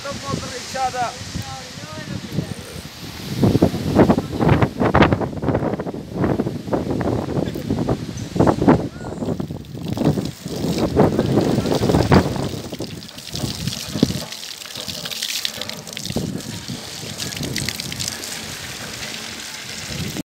stata un'oltricciata